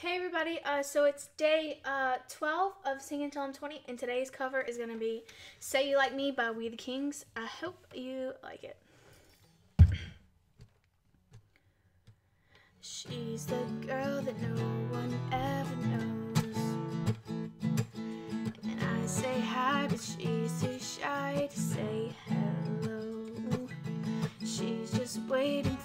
Hey everybody, uh, so it's day uh, 12 of Sing Until I'm 20 and today's cover is going to be Say You Like Me by We The Kings. I hope you like it. She's the girl that no one ever knows And I say hi but she's too shy to say hello She's just waiting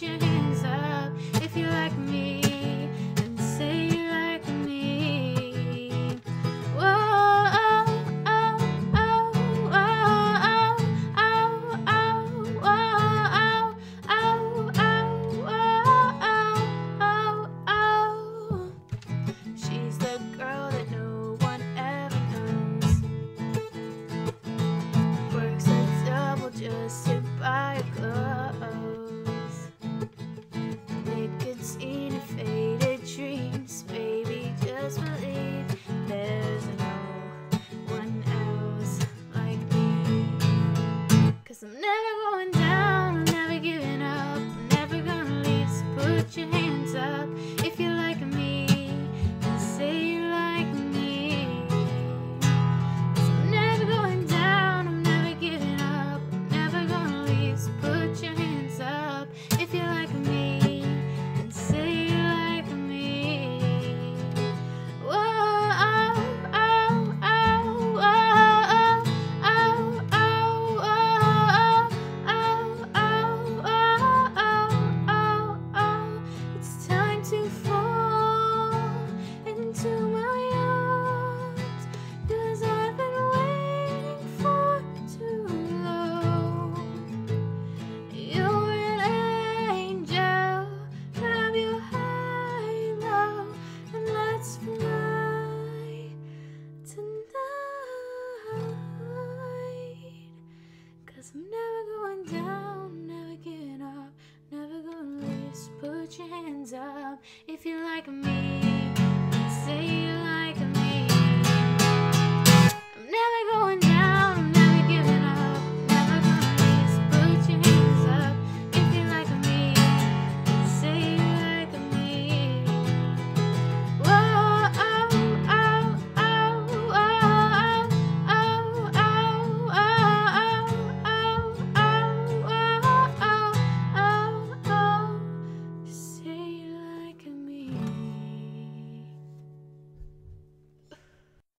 your. I'm never going down, never giving up, never gonna lose. Put your hands up if you like me.